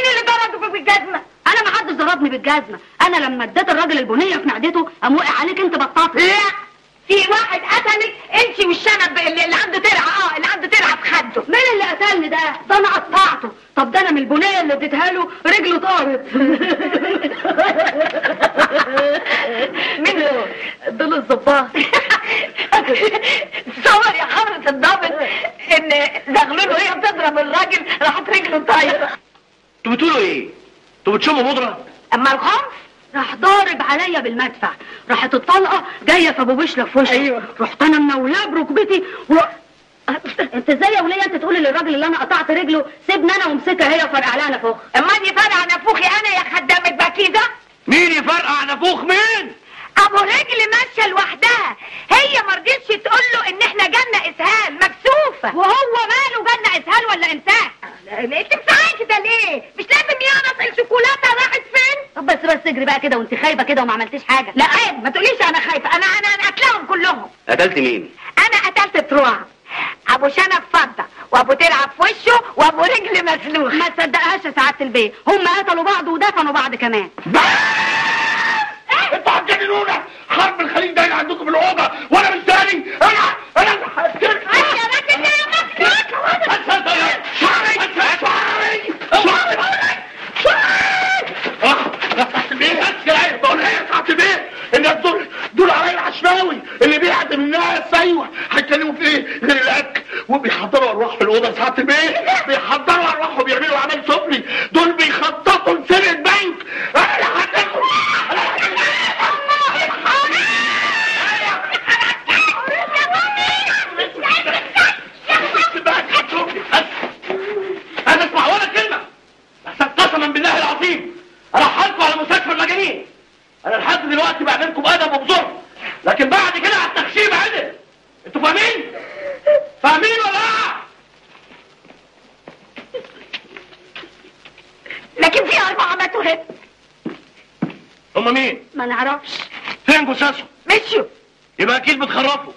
مين اللي ضربك بالجزمه أنا ما حدش ضربني بالجزمة. أنا لما اديت الراجل البنية في معدته قام وقع عليك أنت بطاطا لا! في واحد قتلك انت والشنب اللي, اللي عنده ترعة. آه اللي عنده ترعة في خده. مين اللي قتلني ده؟ ده أنا قطعته. طب ده أنا من البنية اللي اديتها له رجله طارت. مين دول؟ دول الظباط. تصور يا حضرة الضابط إن زغلول وهي بتضرب الراجل راحت رجله طايرة. أنتوا بتقولوا إيه؟ أنتوا بتشموا بودرة؟ أما الخمس؟ راح ضارب عليا بالمدفع. راحت الطلقة جاية في ابو بشله في وشي. أيوة. رحت أنا منولاه بركبتي و... أنت إزاي يا وليه أنت تقولي للراجل اللي أنا قطعت رجله سيبني أنا وامسكها هي وفرقع لها نفوخ. أما إني فرع نفوخي أنا يا خدامة بكيزة مين يفرقع نافوخ مين؟ أبو رجل ماشية لوحدها. هي ما رضيتش تقول له إن إحنا جالنا إسهال. مكسوفة. وهو ماله جالنا إسهال ولا امساك انت بتزعقي كده ليه؟ مش لازم يعرف الشوكولاتة راحت فين؟ طب بس بس اجري بقى كده وانت خايبه كده وما عملتيش حاجة. لا عيب ما تقوليش أنا خايفة أنا أنا أنا قتلهم كلهم. قتلت مين؟ أنا قتلت تروع أبو شنب فضة وأبو تلعب في وشه وأبو رجل مسلوخ ما تصدقهاش يا سعادة البيه. هم قتلوا بعض ودفنوا بعض كمان. أنتوا هتجننونا حرب الخليج داير عندكم في الناس دول دول علي العشماوي اللي بيعدم الناس أيوه هيتكلموا في إيه غير الاكل وبيحضروا ارواح في الاوضه ساعات البيت بيحضروا ارواح وبيعملوا عمل سفلي دول بيخططوا لسرقه بنك أنا أنا اسمع ولا كلمه بس قسما بالله العظيم ارحلكم على مستشفى المجانين أنا لحد دلوقتي بعملكم بادب وبظلم لكن بعد كده على التخشيب عدل. أنتوا فاهمين؟ فاهمين ولا لأ؟ لكن في أربعة ماتوا هنا هم مين؟ ما نعرفش. فين جثثهم؟ مشوا يبقى أكيد بتخرفوا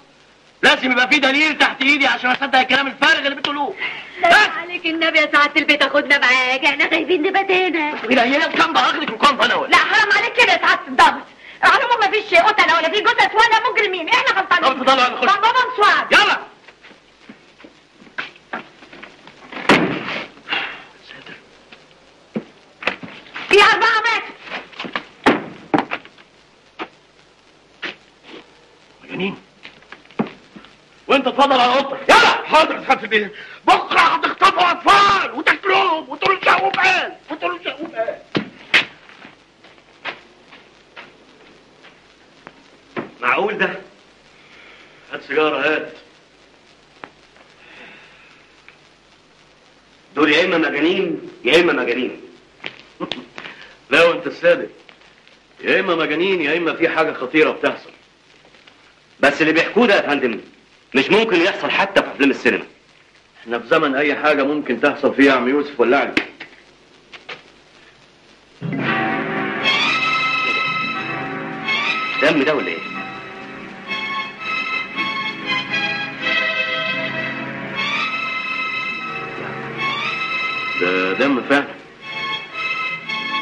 لازم يبقى في دليل تحت إيدي عشان أصدق الكلام الفارغ اللي بتقولوه. بس! عليك النبي يا سعادة البيه تاخدنا معاك. إحنا خايفين نبات هنا إلى هنا كام باخدك وكام أنا لا حرام عليك. العموم ما فيش قتله ولا في جثث ولا مجرمين. إحنا غلطانين. طب اتفضلوا يلا خش. بابا مسواد يلا. في أربعة ماتوا مجانين. وأنت اتفضل على أوضتك. يلا. حاضر يا سعاده البيه بكرة هتخطفوا أطفال وتاكلوهم وتقولوا شقوا بقال وتقولوا شقوا بقال معقول ده؟ هات سيجارة هات. دول يا إما مجانين يا إما مجانين. لا وأنت الصادق يا إما مجانين يا إما في حاجة خطيرة بتحصل. بس اللي بيحكوه ده يا فندم مش ممكن يحصل حتى في أفلام السينما. إحنا في زمن أي حاجة ممكن تحصل فيها يا عم يوسف ولا علي. دم ده ولا إيه؟ ده دم فعلا.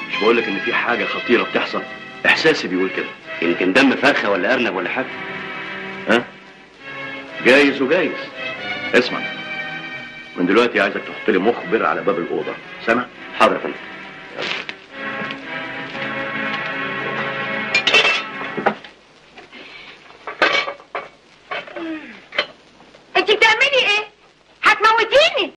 مش بقول لك إن في حاجة خطيرة بتحصل. إحساسي بيقول كده. يمكن دم فرخه ولا أرنب ولا حاجة. ها؟ جايز وجايز. اسمع. من دلوقتي عايزك تحط لي مخبر على باب الأوضة. سامع؟ حاضر يا فندم.